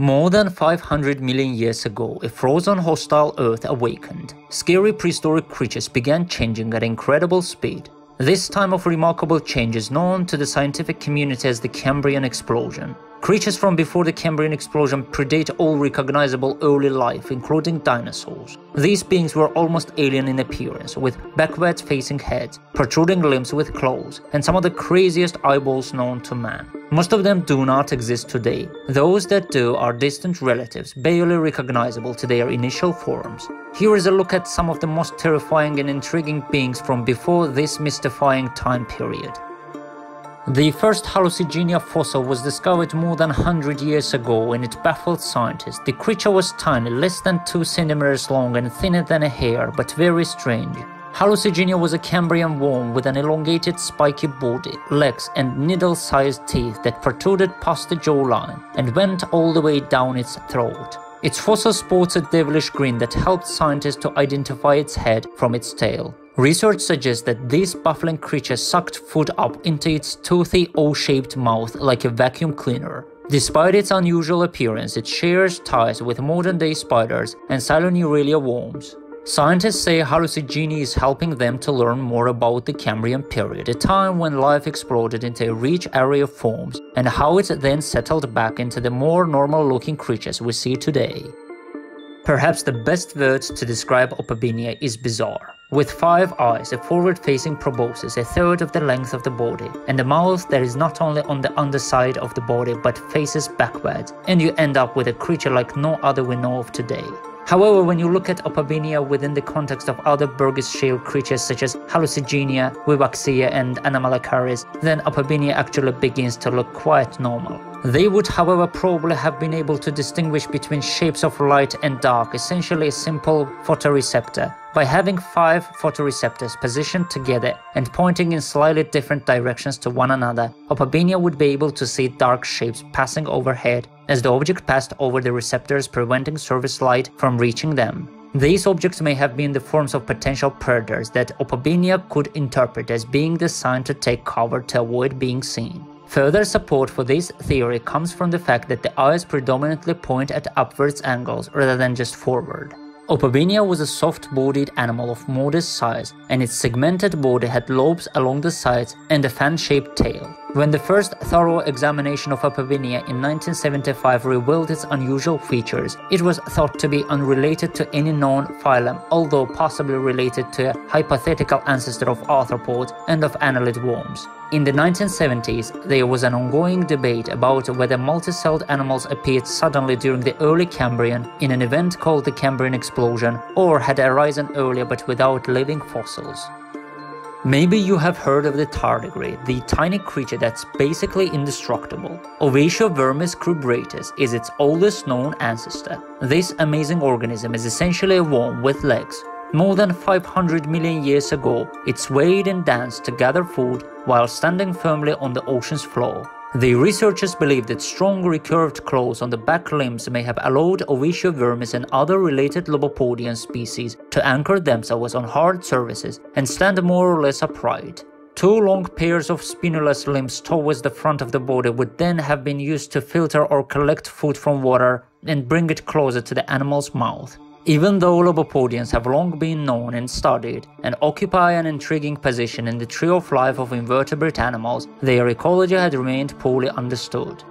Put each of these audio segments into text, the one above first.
More than 500 million years ago, a frozen hostile Earth awakened. Scary prehistoric creatures began changing at incredible speed. This time of remarkable change is known to the scientific community as the Cambrian explosion. Creatures from before the Cambrian explosion predate all recognizable early life, including dinosaurs. These beings were almost alien in appearance, with backwards facing heads, protruding limbs with claws, and some of the craziest eyeballs known to man. Most of them do not exist today. Those that do are distant relatives, barely recognizable to their initial forms. Here is a look at some of the most terrifying and intriguing beings from before this mystifying time period. The first Hallucigenia fossil was discovered more than 100 years ago and it baffled scientists. The creature was tiny, less than 2 centimeters long and thinner than a hair, but very strange. Hallucigenia was a Cambrian worm with an elongated spiky body, legs and needle-sized teeth that protruded past the jawline and went all the way down its throat. Its fossil sports a devilish grin that helped scientists to identify its head from its tail. Research suggests that this baffling creature sucked food up into its toothy O-shaped mouth like a vacuum cleaner. Despite its unusual appearance, it shares ties with modern-day spiders and Siloneuralia worms. Scientists say hallucigenia is helping them to learn more about the Cambrian period, a time when life exploded into a rich array of forms, and how it then settled back into the more normal-looking creatures we see today. Perhaps the best word to describe Opabinia is bizarre. With five eyes, a forward-facing proboscis a third of the length of the body, and a mouth that is not only on the underside of the body but faces backward, and you end up with a creature like no other we know of today. However, when you look at Opabinia within the context of other Burgess Shale creatures such as Hallucigenia, Wiwaxia, and Anomalocaris, then Opabinia actually begins to look quite normal. They would however probably have been able to distinguish between shapes of light and dark, essentially a simple photoreceptor, by having five photoreceptors positioned together and pointing in slightly different directions to one another, Opabinia would be able to see dark shapes passing overhead as the object passed over the receptors preventing surface light from reaching them. These objects may have been the forms of potential predators that Opabinia could interpret as being designed to take cover to avoid being seen. Further support for this theory comes from the fact that the eyes predominantly point at upwards angles rather than just forward. Opabinia was a soft-bodied animal of modest size, and its segmented body had lobes along the sides and a fan-shaped tail. When the first thorough examination of Opabinia in 1975 revealed its unusual features, it was thought to be unrelated to any known phylum, although possibly related to a hypothetical ancestor of arthropods and of annelid worms. In the 1970s, there was an ongoing debate about whether multicelled animals appeared suddenly during the early Cambrian in an event called the Cambrian explosion or had arisen earlier but without living fossils. Maybe you have heard of the tardigrade, the tiny creature that's basically indestructible. Ovatiovermis cribratus is its oldest known ancestor. This amazing organism is essentially a worm with legs. More than 500 million years ago, it swayed and danced to gather food while standing firmly on the ocean's floor. The researchers believe that strong recurved claws on the back limbs may have allowed Ovatiovermis and other related Lobopodian species to anchor themselves on hard surfaces and stand more or less upright. Two long pairs of spinous limbs towards the front of the body would then have been used to filter or collect food from water and bring it closer to the animal's mouth. Even though Lobopodians have long been known and studied and occupy an intriguing position in the tree of life of invertebrate animals, their ecology had remained poorly understood.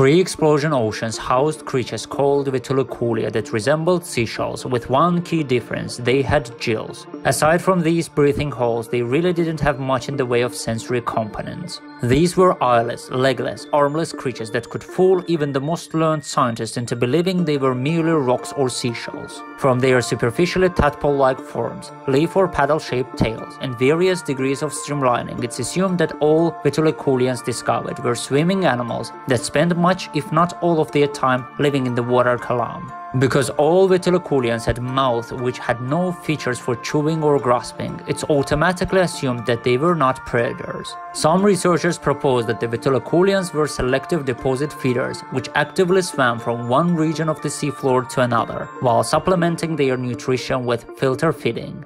Pre-explosion oceans housed creatures called Vetulicolia that resembled seashells with one key difference, they had gills. Aside from these breathing holes, they really didn't have much in the way of sensory components. These were eyeless, legless, armless creatures that could fool even the most learned scientists into believing they were merely rocks or seashells. From their superficially tadpole-like forms, leaf or paddle-shaped tails, and various degrees of streamlining, it's assumed that all Vetulicolians discovered were swimming animals that spent much if not all of their time living in the water column. Because all Vetulicolians had mouths which had no features for chewing or grasping, it's automatically assumed that they were not predators. Some researchers propose that the Vetulicolians were selective deposit feeders, which actively swam from one region of the seafloor to another, while supplementing their nutrition with filter feeding.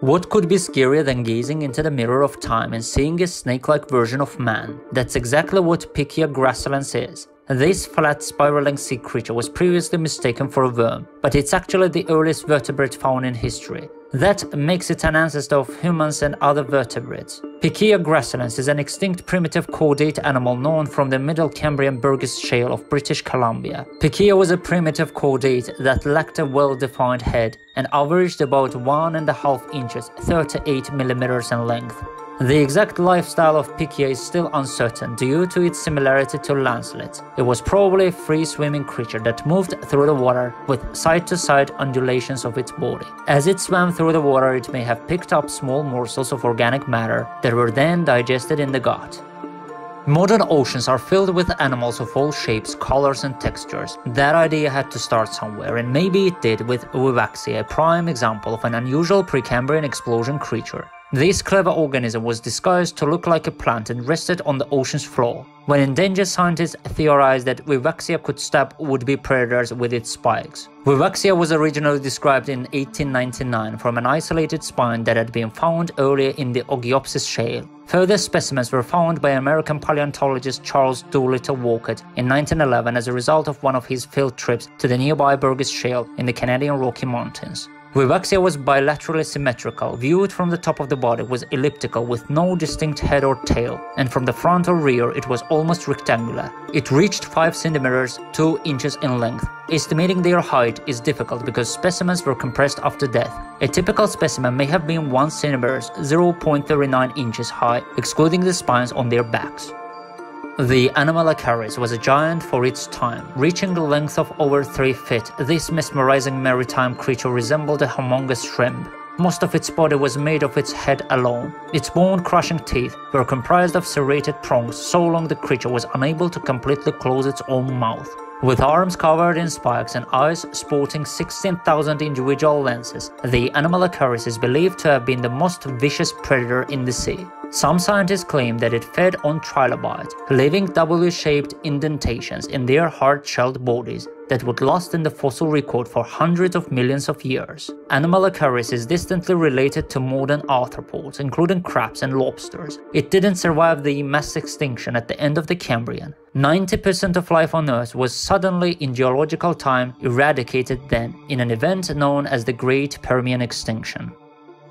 What could be scarier than gazing into the mirror of time and seeing a snake-like version of man? That's exactly what Pikaia gracilens is. This flat spiraling sea creature was previously mistaken for a worm, but it's actually the earliest vertebrate found in history. That makes it an ancestor of humans and other vertebrates. Pikaia gracilens is an extinct primitive chordate animal known from the Middle Cambrian Burgess Shale of British Columbia. Pikaia was a primitive chordate that lacked a well-defined head and averaged about 1.5 inches 38 millimeters in length. The exact lifestyle of Pikaia is still uncertain due to its similarity to lancelet. It was probably a free-swimming creature that moved through the water with side-to-side -side undulations of its body. As it swam through the water, it may have picked up small morsels of organic matter that were then digested in the gut. Modern oceans are filled with animals of all shapes, colors and textures. That idea had to start somewhere, and maybe it did with Wiwaxia, a prime example of an unusual Precambrian explosion creature. This clever organism was disguised to look like a plant and rested on the ocean's floor. When endangered scientists theorized that Wiwaxia could stab would-be predators with its spikes. Wiwaxia was originally described in 1899 from an isolated spine that had been found earlier in the Ogygopsis Shale. Further specimens were found by American paleontologist Charles Doolittle Walcott in 1911 as a result of one of his field trips to the nearby Burgess Shale in the Canadian Rocky Mountains. Wiwaxia was bilaterally symmetrical, viewed from the top of the body was elliptical with no distinct head or tail, and from the front or rear it was almost rectangular. It reached 5 centimeters 2 inches in length. Estimating their height is difficult because specimens were compressed after death. A typical specimen may have been 1 centimeter 0.39 inches high, excluding the spines on their backs. The Anomalocaris was a giant for its time, reaching a length of over 3 feet. This mesmerizing maritime creature resembled a humongous shrimp. Most of its body was made of its head alone. Its bone-crushing teeth were comprised of serrated prongs so long the creature was unable to completely close its own mouth. With arms covered in spikes and eyes sporting 16,000 individual lenses, the Anomalocaris is believed to have been the most vicious predator in the sea. Some scientists claim that it fed on trilobites, leaving W-shaped indentations in their hard-shelled bodies that would last in the fossil record for hundreds of millions of years. Anomalocaris is distantly related to modern arthropods, including crabs and lobsters. It didn't survive the mass extinction at the end of the Cambrian. 90% of life on Earth was suddenly, in geological time, eradicated then, in an event known as the Great Permian Extinction.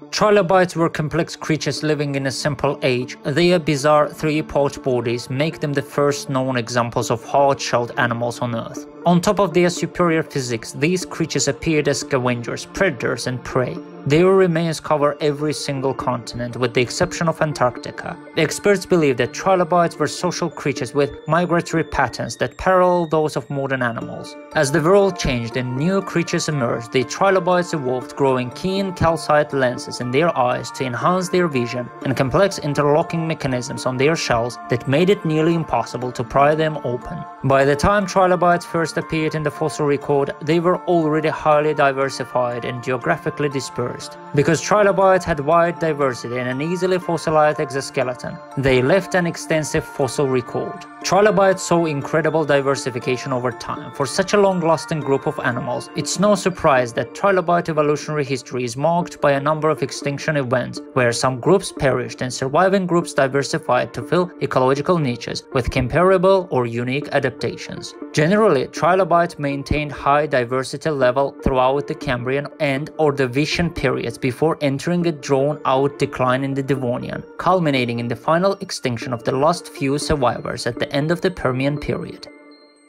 Trilobites were complex creatures living in a simple age. Their bizarre three-part bodies make them the first known examples of hard-shelled animals on Earth. On top of their superior physics, these creatures appeared as scavengers, predators and prey. Their remains cover every single continent, with the exception of Antarctica. Experts believe that trilobites were social creatures with migratory patterns that parallel those of modern animals. As the world changed and new creatures emerged, the trilobites evolved, growing keen calcite lenses in their eyes to enhance their vision and complex interlocking mechanisms on their shells that made it nearly impossible to pry them open. By the time trilobites first appeared in the fossil record, they were already highly diversified and geographically dispersed first. Because trilobites had wide diversity and an easily fossilized exoskeleton, they left an extensive fossil record. Trilobites saw incredible diversification over time. For such a long-lasting group of animals, it's no surprise that trilobite evolutionary history is marked by a number of extinction events where some groups perished and surviving groups diversified to fill ecological niches with comparable or unique adaptations. Generally, trilobites maintained high diversity level throughout the Cambrian and Ordovician periods before entering a drawn-out decline in the Devonian, culminating in the final extinction of the last few survivors at the end of the Permian period.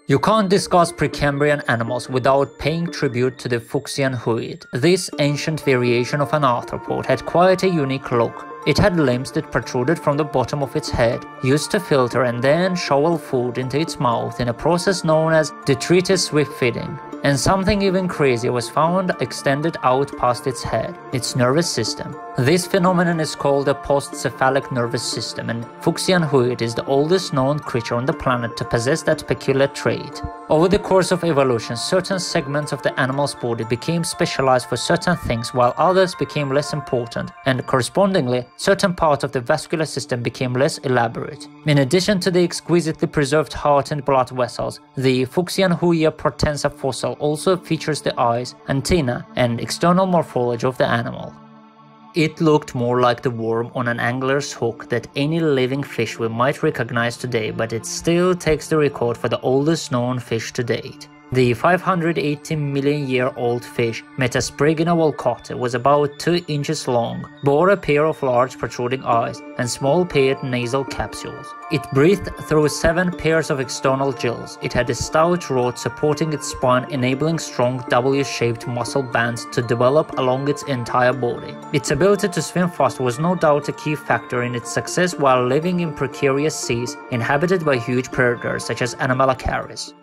You can't discuss Precambrian animals without paying tribute to the Fuxianhuid. This ancient variation of an arthropod had quite a unique look. It had limbs that protruded from the bottom of its head, used to filter and then shovel food into its mouth in a process known as detritus swift feeding. And something even crazier was found extended out past its head, its nervous system. This phenomenon is called a postcephalic nervous system, and Fuxianhuid is the oldest known creature on the planet to possess that peculiar trait. Over the course of evolution, certain segments of the animal's body became specialized for certain things while others became less important, and correspondingly, certain parts of the vascular system became less elaborate. In addition to the exquisitely preserved heart and blood vessels, the Fuxian Fuxianhuia protensa fossil also features the eyes, antenna, and external morphology of the animal. It looked more like the worm on an angler's hook that any living fish we might recognize today, but it still takes the record for the oldest known fish to date. The 580 million year old fish Metaspriggina walcotti was about 2 inches long, bore a pair of large protruding eyes and small paired nasal capsules. It breathed through seven pairs of external gills. It had a stout rod supporting its spine, enabling strong W shaped muscle bands to develop along its entire body. Its ability to swim fast was no doubt a key factor in its success while living in precarious seas inhabited by huge predators such as Anomalocaris.